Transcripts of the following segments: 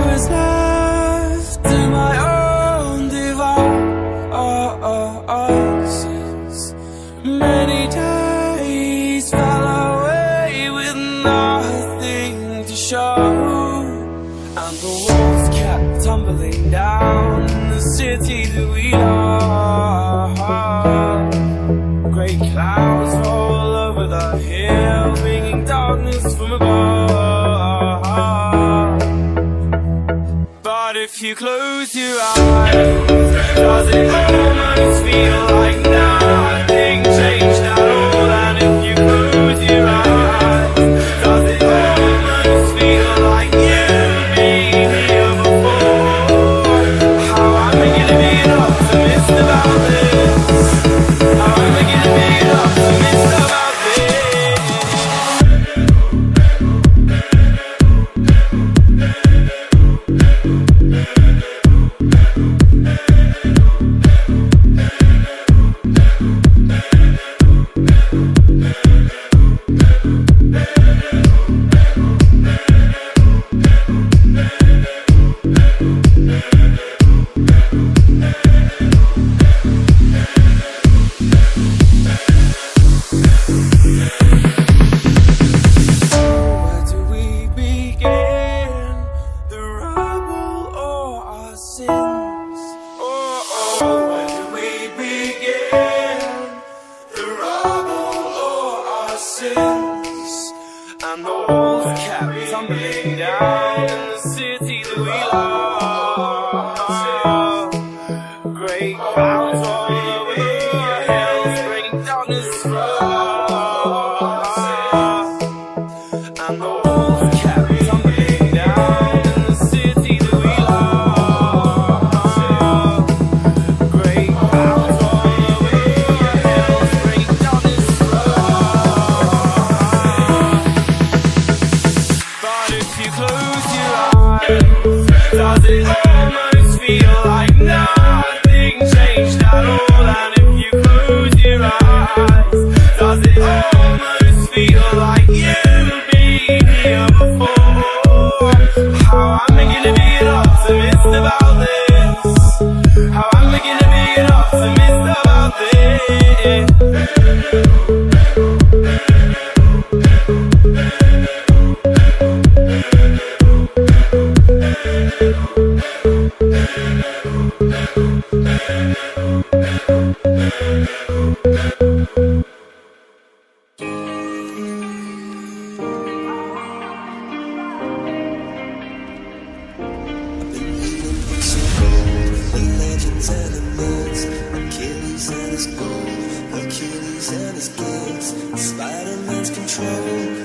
was love. you close your eyes. Does it almost feel like I know all the carries I'm. Does it almost feel like nothing changed at all?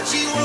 what you want.